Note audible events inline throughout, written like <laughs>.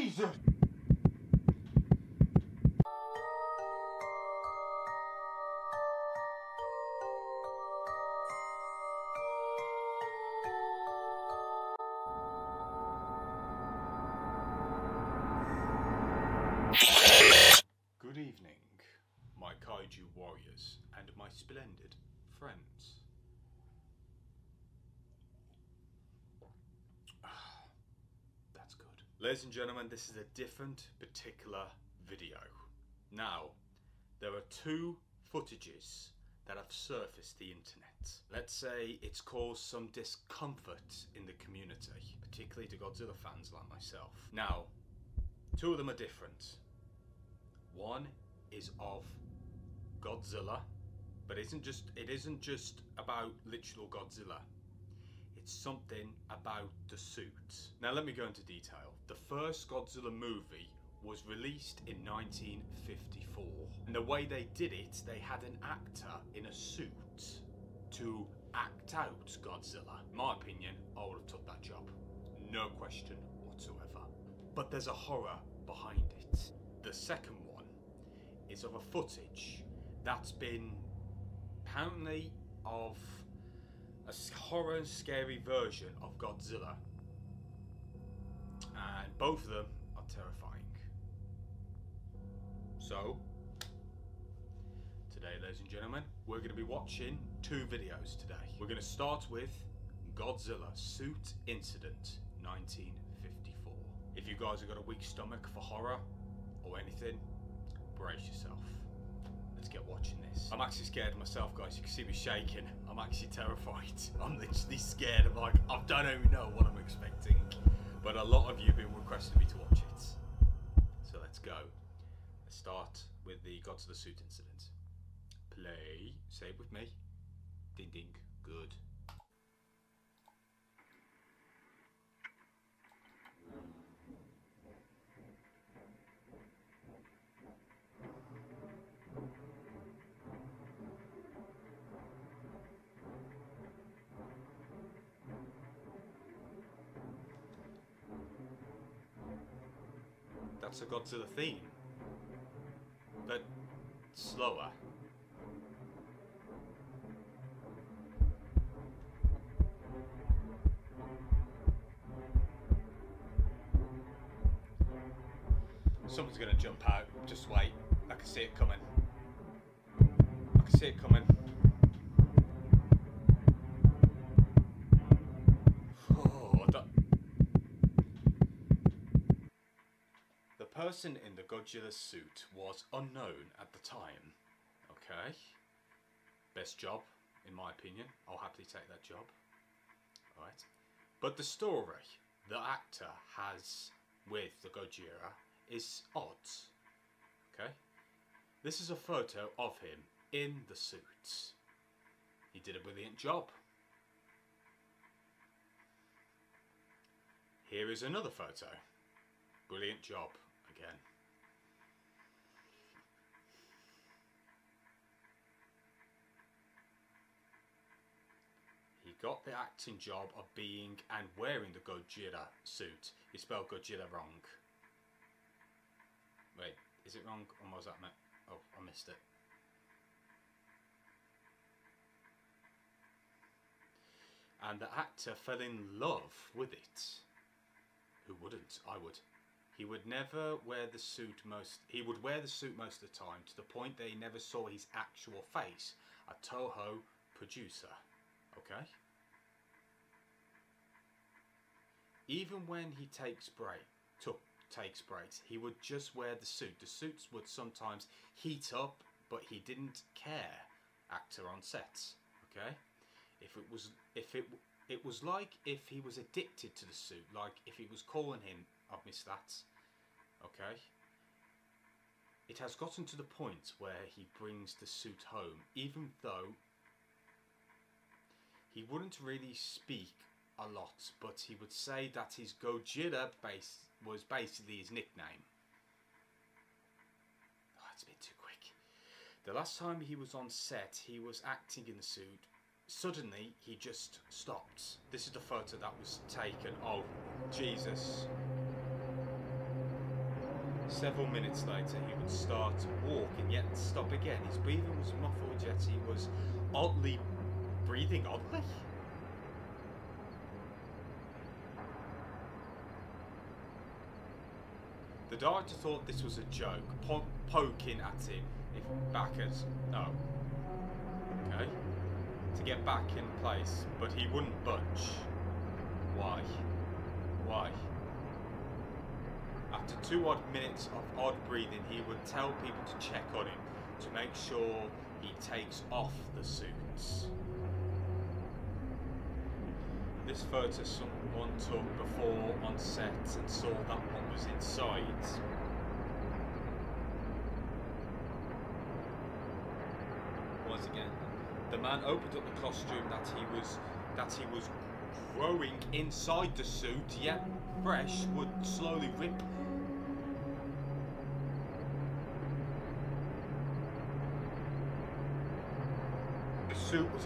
Jesus! Good evening, my kaiju warriors and my splendid friends. Ah, That's good. Ladies and gentlemen, this is a different, particular video. Now, there are two footages that have surfaced the internet. Let's say it's caused some discomfort in the community, particularly to Godzilla fans like myself. Now, two of them are different. One is of Godzilla, but it isn't just it isn't just about literal Godzilla. It's something about the suit. Now let me go into detail. The first Godzilla movie was released in 1954. And the way they did it, they had an actor in a suit to act out Godzilla. In my opinion, I would have took that job. No question whatsoever. But there's a horror behind it. The second one is of a footage that's been apparently of a horror and scary version of Godzilla. And both of them are terrifying. So, today, ladies and gentlemen, we're going to be watching two videos today. We're going to start with Godzilla Suit Incident 1954. If you guys have got a weak stomach for horror or anything, brace yourself. Let's get watching this. I'm actually scared myself, guys. You can see me shaking. I'm actually terrified. <laughs> I'm literally scared. I'm like, I don't even know what I'm expecting. But a lot of you have been requesting me to watch it. So let's go. Let's start with the Godzilla suit incident. Play. Say it with me. Ding ding. Good. That's a Godzilla theme. But slower. Someone's gonna jump out. Just wait. I can see it coming. I can see it coming. Oh, that... The person in the Godzilla suit was unknown at the time. Okay. Best job, in my opinion. I'll happily take that job. Alright. But the story the actor has with the Gojira is odd. Okay? This is a photo of him in the suit. He did a brilliant job. Here is another photo. Brilliant job again. He got the acting job of being and wearing the Gojira suit. He spelled Gojira wrong. Wait, is it wrong or was that meant? Oh, I missed it. And the actor fell in love with it. Who wouldn't? I would. He would never wear the suit most. He would wear the suit most of the time to the point that he never saw his actual face. A Toho producer. Okay. Even when he takes break, took takes breaks, he would just wear the suit. The suits would sometimes heat up, but he didn't care. Actor on sets. Okay. If it was, if it, it was like if he was addicted to the suit. Like if he was calling him, I've missed that. Okay. It has gotten to the point where he brings the suit home, even though he wouldn't really speak a lot, but he would say that his Gojira base was basically his nickname. Oh, it's been too quick. The last time he was on set, he was acting in the suit. Suddenly, he just stopped. This is the photo that was taken. Oh, Jesus. Several minutes later, he would start to walk and yet stop again. His breathing was muffled, yet he was oddly breathing oddly. The doctor thought this was a joke, po- poking at him if back as no. Oh, okay. To get back in place, but he wouldn't budge. Why? Why? After two odd minutes of odd breathing, he would tell people to check on him to make sure he takes off the suits. This photo someone took before on set and saw that what was inside. Once again, the man opened up the costume that he was that he was growing inside the suit, yet fresh would slowly rip. The suit was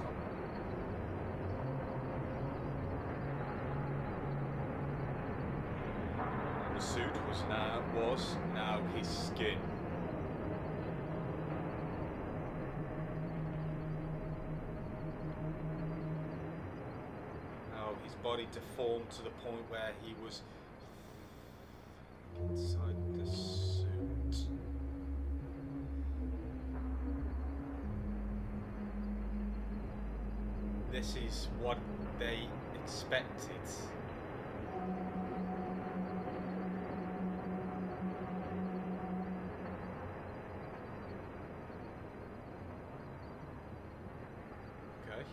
The suit was now was now his skin. Now his body deformed to the point where he was This is what they expected. Okay.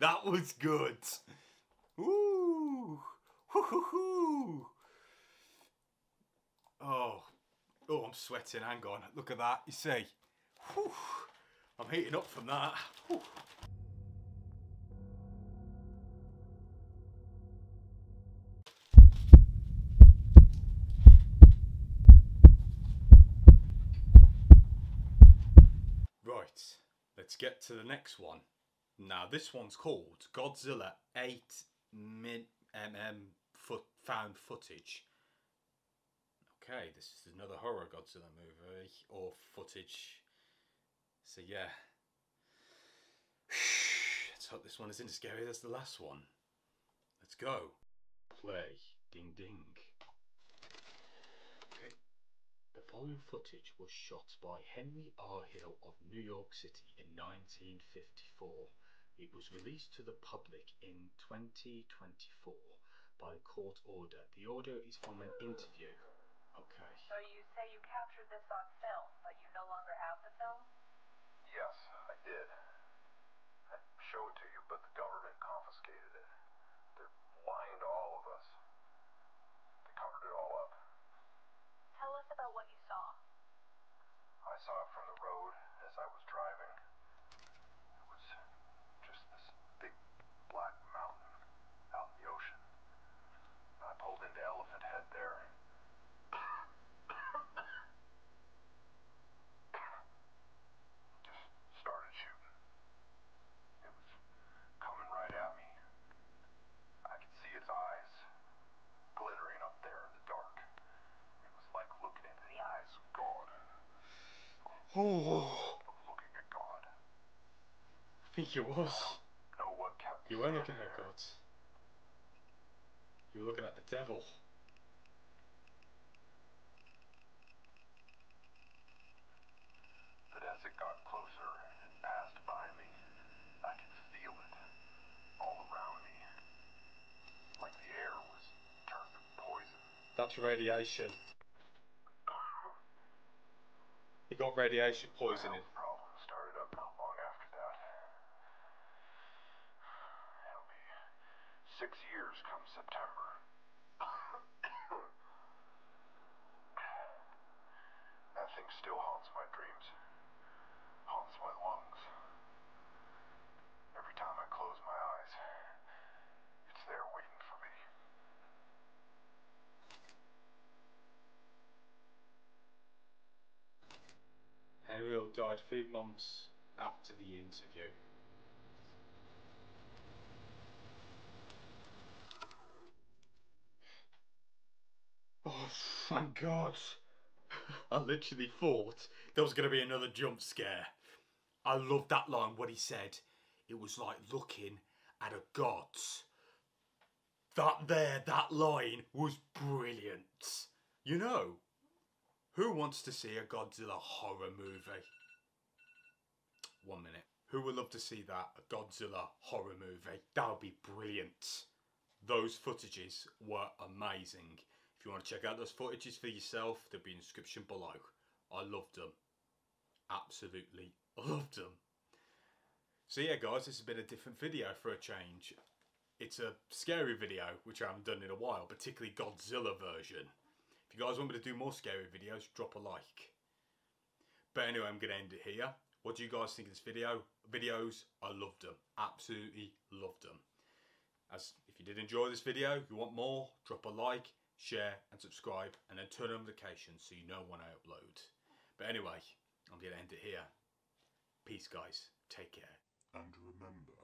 That was good. Oh. Oh, I'm sweating. Hang on. Look at that. You see? Whew. I'm heating up from that. Whew. Right, let's get to the next one. Now, this one's called Godzilla 8 min- mm foot found footage. Okay, this is another horror Godzilla movie or footage. So, yeah. <sighs> Let's hope this one isn't as scary as the last one. Let's go. Play. Ding ding. Okay. The following footage was shot by Henry R. Hill of New York City in 1954. It was released to the public in 2024 by court order. The order is from an interview. Okay. So you say you captured this on film, but you no longer have the film? Yes, I did. I'd show it to you, but the government confiscated it. They're lying to all of us. They covered it all up. Tell us about what you saw. I saw it from the road as I was driving. It was just this big black mountain out in the ocean. I pulled into Elephant Head there. Just started shooting. It was coming right at me. I could see its eyes glittering up there in the dark. It was like looking into the eyes of God. Oh, Looking at God. It was. What kept me You were looking at. God. You were looking at the devil. But as it got closer and passed by me, I could feel it all around me. Like the air was turned to poison. That's radiation. He got radiation poisoning. Six years come September. <coughs> that thing still haunts my dreams, haunts my lungs. Every time I close my eyes, it's there waiting for me. Hill died three months after the interview. Oh, thank God. I literally thought there was going to be another jump scare. I loved that line, what he said. It was like looking at a god. That there, that line was brilliant. You know, who wants to see a Godzilla horror movie? One minute. Who would love to see that? A Godzilla horror movie? That would be brilliant. Those footages were amazing. If you want to check out those footages for yourself, they'll be in the description below. I loved them. Absolutely <laughs> loved them. So yeah guys, this has been a different video for a change. It's a scary video, which I haven't done in a while, particularly Godzilla version. If you guys want me to do more scary videos, drop a like. But anyway, I'm going to end it here. What do you guys think of this video? Videos, I loved them. Absolutely loved them. As if you did enjoy this video, you want more, drop a like, share and subscribe and then turn on notifications so you know when I upload. But anyway, I'm going to end it here. Peace guys. Take care. And remember,